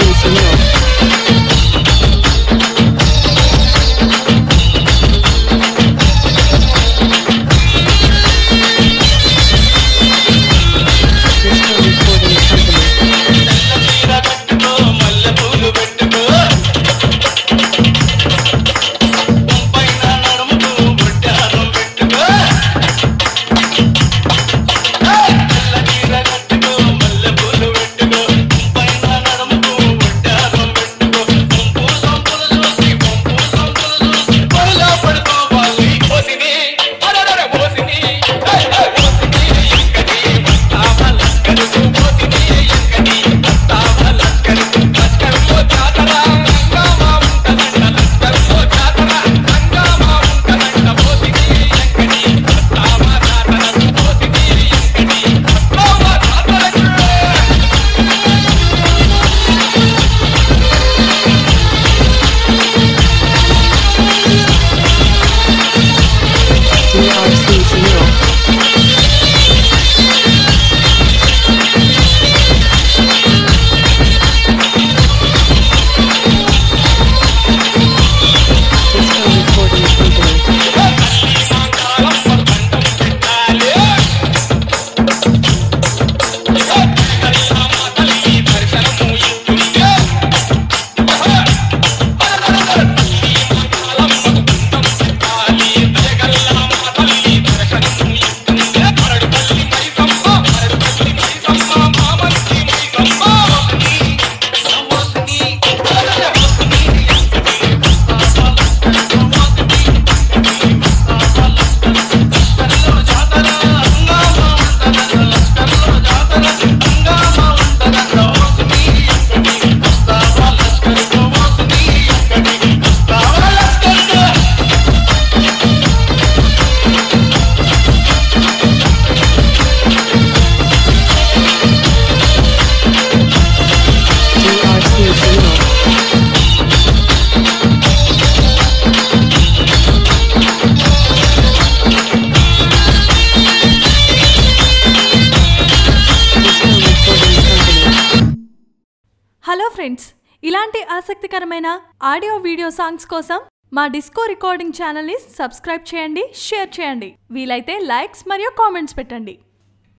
quem. Hello friends ఇలాంటి ఆసక్తికరమైన audio video songs కోసం మా డిస్కో రికార్డింగ్ ఛానల్ని సబ్స్క్రైబ్ చేయండి షేర్ చేయండి. వీలైతే లైక్స్ మరియు కామెంట్స్ పెట్టండి.